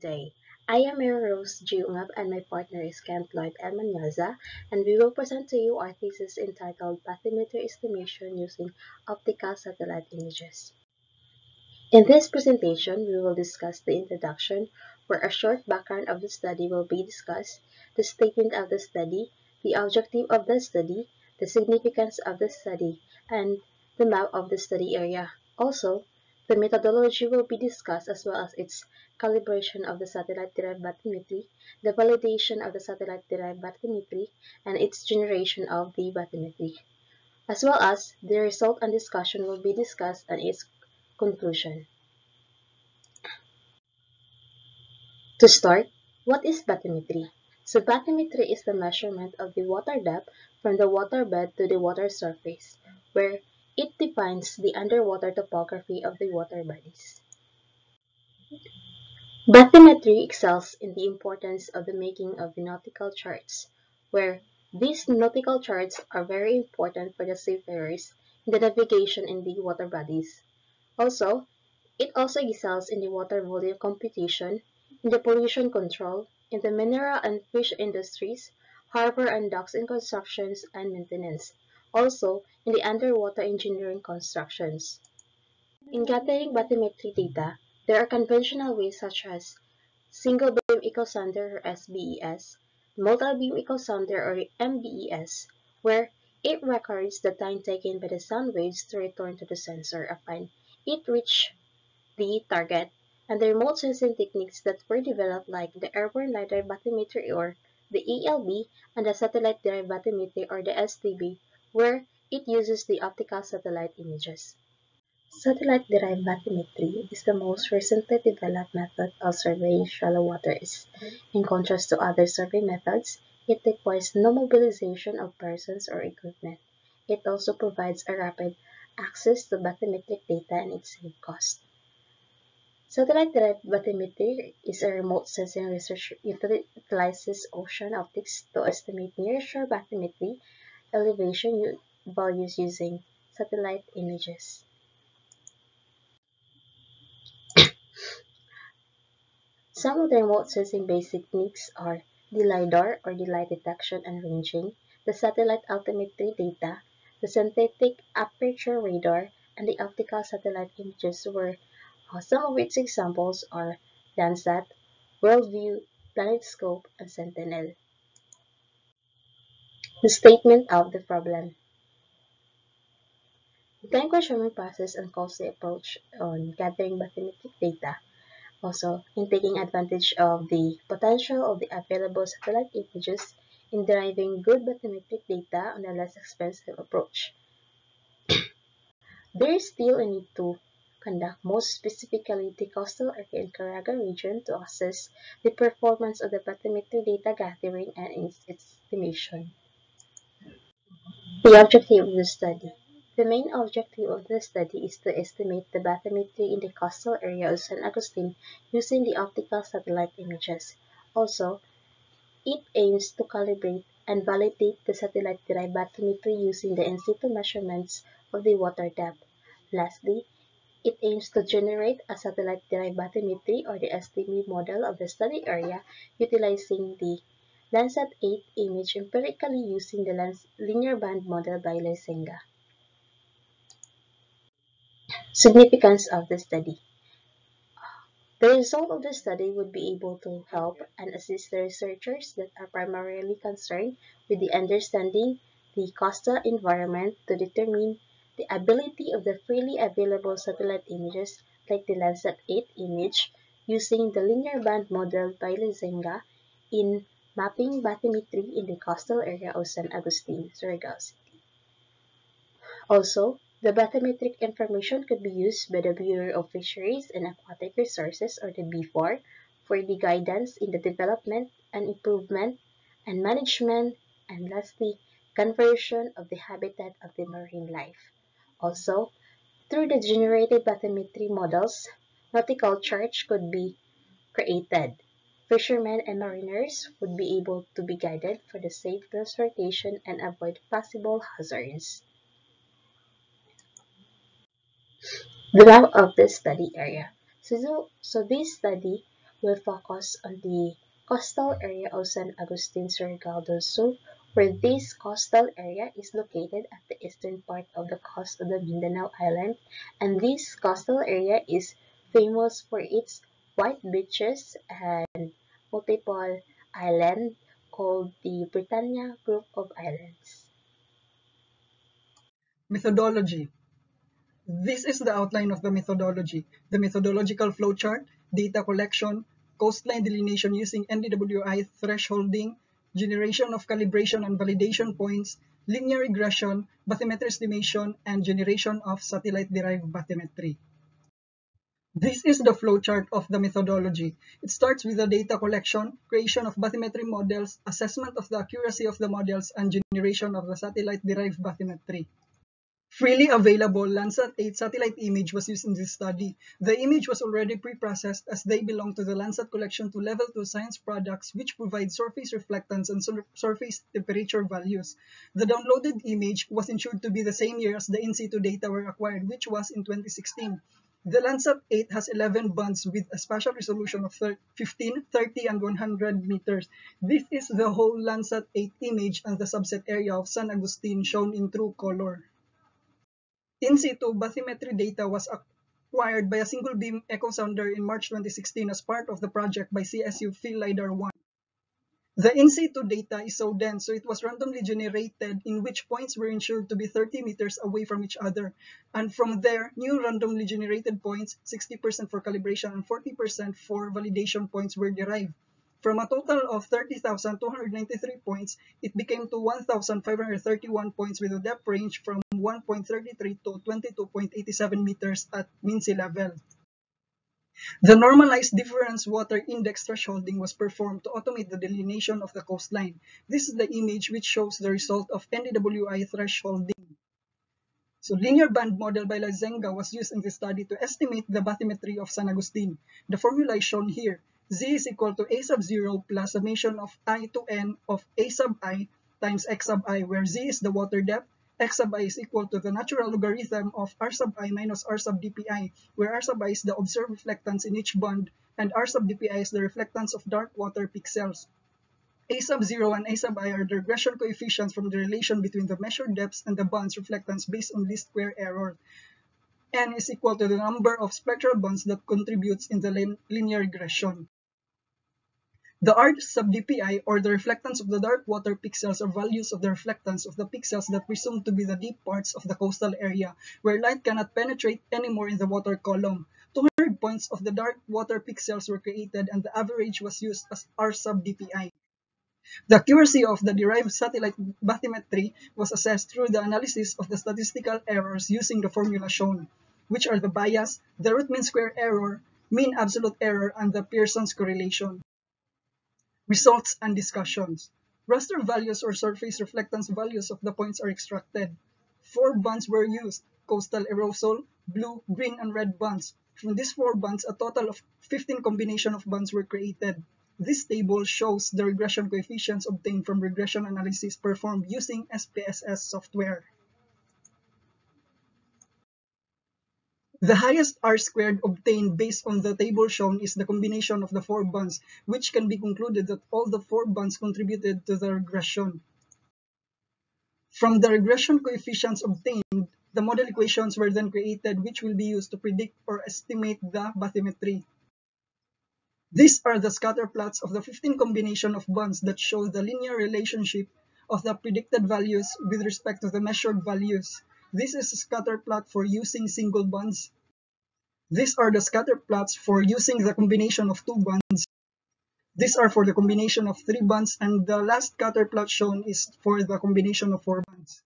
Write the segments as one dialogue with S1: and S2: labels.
S1: day. I am Mary Rose Ungab and my partner is Kent Lloyd Mañoza and we will present to you our thesis entitled Bathymetry Estimation Using Optical Satellite Images. In this presentation, we will discuss the introduction, where a short background of the study will be discussed, the statement of the study, the objective of the study, the significance of the study, and the map of the study area. Also, the methodology will be discussed as well as its calibration of the satellite-derived bathymetry, the validation of the satellite-derived bathymetry, and its generation of the bathymetry. As well as the result and discussion will be discussed and its conclusion. To start, what is bathymetry? So bathymetry is the measurement of the water depth from the waterbed to the water surface, where it defines the underwater topography of the water bodies. Bathymetry excels in the importance of the making of the nautical charts, where these nautical charts are very important for the seafarers in the navigation in the water bodies. Also, it also excels in the water volume computation, in the pollution control, in the mineral and fish industries, harbor and docks and constructions and maintenance, also in the underwater engineering constructions. In gathering bathymetry data, there are conventional ways such as single beam echo sounder or SBES, multi-beam echo sounder or MBES, where it records the time taken by the sound waves to return to the sensor upon it reach the target, and the remote sensing techniques that were developed like the airborne lidar bathymetry or the ALB and the satellite-derived bathymetry or the SDB where it uses the optical satellite images. Satellite-derived bathymetry is the most recently developed method of surveying shallow waters. In contrast to other survey methods, it requires no mobilization of persons or equipment. It also provides a rapid access to bathymetric data and its saves cost. Satellite-derived bathymetry is a remote sensing research utilizes ocean optics to estimate nearshore bathymetry elevation values using satellite images. Some of the remote sensing basic techniques are the LiDAR or the light detection and ranging, the satellite altimetry data, the synthetic aperture radar, and the optical satellite images where uh, some of its examples are Landsat, Worldview, PlanetScope, and Sentinel. The statement of the problem. The time consuming process and costly approach on gathering bathymetric data, also in taking advantage of the potential of the available satellite images in deriving good bathymetric data on a less expensive approach. there is still a need to conduct most specifically the coastal area in Caraga region to assess the performance of the bathymetry data gathering and its estimation. The objective of the study. The main objective of the study is to estimate the bathymetry in the coastal area of San Agustin using the optical satellite images. Also, it aims to calibrate and validate the satellite-derived bathymetry using the in situ measurements of the water depth. Lastly, it aims to generate a satellite-derived bathymetry or the SDB model of the study area utilizing the Landsat 8 image empirically using the linear band model by Lyzenga. Significance of the study. The result of the study would be able to help and assist the researchers that are primarily concerned with the understanding the coastal environment to determine the ability of the freely available satellite images like the Landsat 8 image using the linear band model by Lyzenga in mapping bathymetry in the coastal area of San Agustin, Surigao City. Also, the bathymetric information could be used by the Bureau of Fisheries and Aquatic Resources or the BFAR for the guidance in the development and improvement and management and lastly, conversion of the habitat of the marine life. Also, through the generated bathymetry models, nautical charts could be created Fishermen and mariners would be able to be guided for the safe transportation and avoid possible hazards. The map of the study area. So, so this study will focus on the coastal area of San Agustin Surigao del Sur, where this coastal area is located at the eastern part of the coast of the Mindanao Island, and this coastal area is famous for its white beaches and multiple islands called the Britannia Group of Islands.
S2: Methodology This is the outline of the methodology. The methodological flowchart, data collection, coastline delineation using NDWI thresholding, generation of calibration and validation points, linear regression, bathymetry estimation, and generation of satellite-derived bathymetry. This is the flowchart of the methodology. It starts with the data collection, creation of bathymetry models, assessment of the accuracy of the models, and generation of the satellite-derived bathymetry. Freely available Landsat 8 satellite image was used in this study. The image was already pre-processed as they belong to the Landsat collection to level 2 science products which provide surface reflectance and surface temperature values. The downloaded image was ensured to be the same year as the in situ data were acquired which was in 2016. The Landsat 8 has 11 bands with a spatial resolution of 15, 30, and 100 meters. This is the whole Landsat 8 image and the subset area of San Agustin shown in true color. In situ bathymetry data was acquired by a single beam echo sounder in March 2016 as part of the project by CSU Field LiDAR 1. The in situ data is so dense, so it was randomly generated in which points were ensured to be 30 meters away from each other. And from there, new randomly generated points, 60% for calibration and 40% for validation points were derived. From a total of 30,293 points, it became to 1,531 points with a depth range from 1.33 to 22.87 meters at mean sea level. The normalized difference water index thresholding was performed to automate the delineation of the coastline. This is the image which shows the result of NDWI thresholding. So linear band model by Lazenga was used in this study to estimate the bathymetry of San Agustin. The formula is shown here z is equal to a sub 0 plus summation of i to n of a sub i times x sub i, where z is the water depth, x sub i is equal to the natural logarithm of r sub i minus r sub dpi, where r sub i is the observed reflectance in each band, and r sub dpi is the reflectance of dark water pixels. A sub 0 and A sub i are the regression coefficients from the relation between the measured depths and the band's reflectance based on least square error. n is equal to the number of spectral bands that contributes in the linear regression. The R sub dpi, or the reflectance of the dark water pixels, are values of the reflectance of the pixels that presume to be the deep parts of the coastal area, where light cannot penetrate anymore in the water column. 200 points of the dark water pixels were created and the average was used as R sub dpi. The accuracy of the derived satellite bathymetry was assessed through the analysis of the statistical errors using the formula shown, which are the bias, the root mean square error, mean absolute error, and the Pearson's correlation. Results and discussions. Raster values or surface reflectance values of the points are extracted. Four bands were used, coastal aerosol, blue, green, and red bands. From these four bands, a total of 15 combination of bands were created. This table shows the regression coefficients obtained from regression analysis performed using SPSS software. The highest R-squared obtained based on the table shown is the combination of the four bands, which can be concluded that all the four bands contributed to the regression. From the regression coefficients obtained, the model equations were then created which will be used to predict or estimate the bathymetry. These are the scatter plots of the 15 combination of bands that show the linear relationship of the predicted values with respect to the measured values. This is a scatter plot for using single bonds. These are the scatter plots for using the combination of two bonds. These are for the combination of three bonds, and the last scatter plot shown is for the combination of four bonds.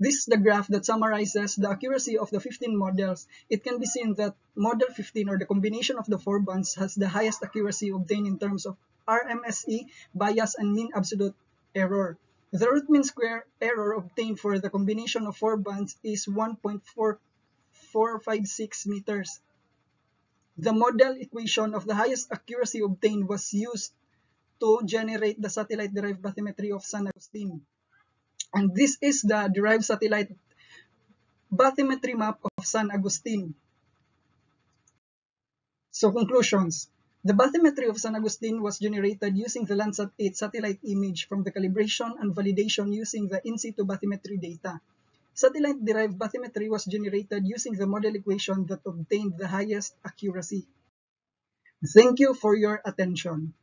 S2: This is the graph that summarizes the accuracy of the 15 models. It can be seen that model 15 or the combination of the four bonds has the highest accuracy obtained in terms of RMSE, bias, and mean absolute error. The root mean square error obtained for the combination of four bands is 1.4456 meters. The model equation of the highest accuracy obtained was used to generate the satellite-derived bathymetry of San Agustin. And this is the derived satellite bathymetry map of San Agustin. So conclusions. The bathymetry of San Agustin was generated using the Landsat 8 satellite image from the calibration and validation using the in situ bathymetry data. Satellite-derived bathymetry was generated using the model equation that obtained the highest accuracy. Thank you for your attention.